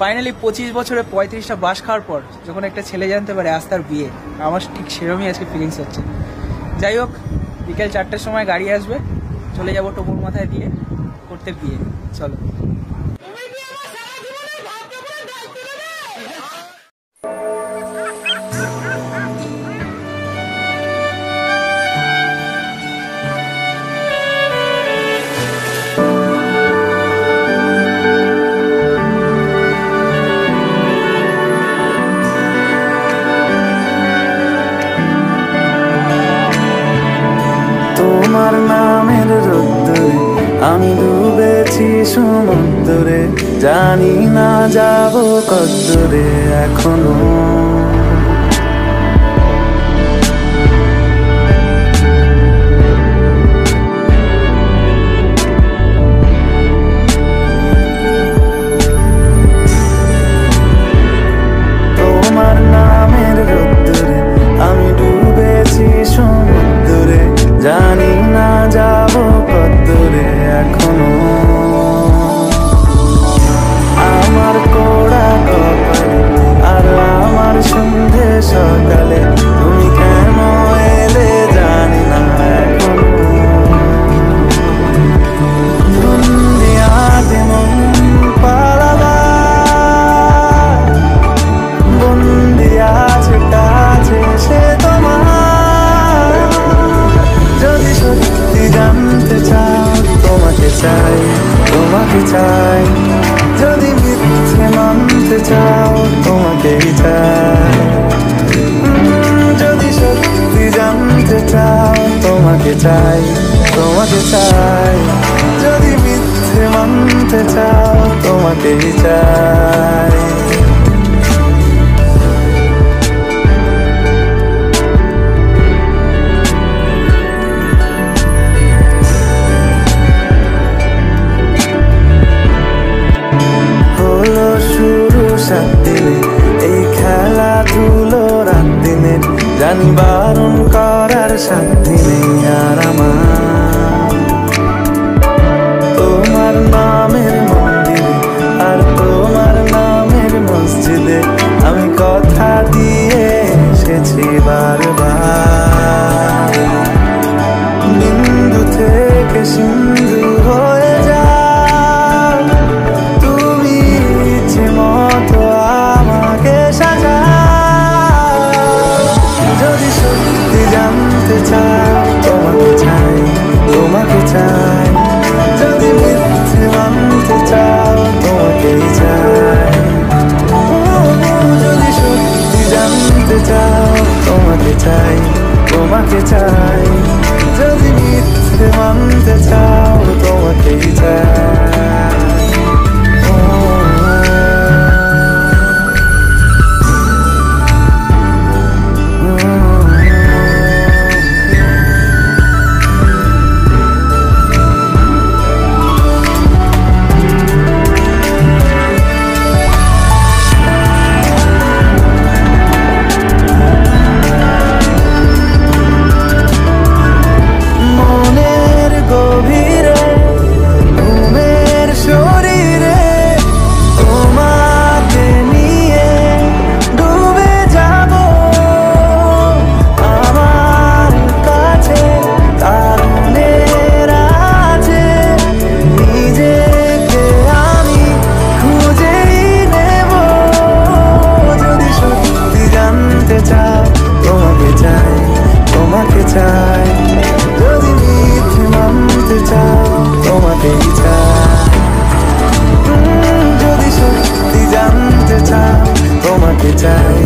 Finally পঁচিশ বছরে পঁয়ত্রিশটা বাস খাওয়ার পর যখন একটা ছেলে জানতে পারে আজ তার বিয়ে আমার ঠিক সেরমই আজকে ফিলিংস হচ্ছে। যাই হোক বিকেল চারটের সময় গাড়ি আসবে চলে যাব টোপুর মাথায় দিয়ে করতে বিয়ে। চলো। তোমার নামের রোদ্দুরে। আমি ডুবেছি সমুদ্রে। জানি না যাব কদ্দুরে এখনও। মানতে চাও তোমাকেই চাই যদি সত্যি জানতে চাও তোমাকে চাই তোমাকে চাই। যদি মিথ্যে মানতে চাও তোমাকেই চাই জানি বারণ করার সাত দিনে আর আমার। তোমার নামের মন্দিরে আর তোমার নামের মসজিদে আমি কথা দিয়ে এসেছি বারবার। বিন্দু থেকে সিন্ধু জানতে চাও তোমাকে চাই তোমাকে চাই জানতে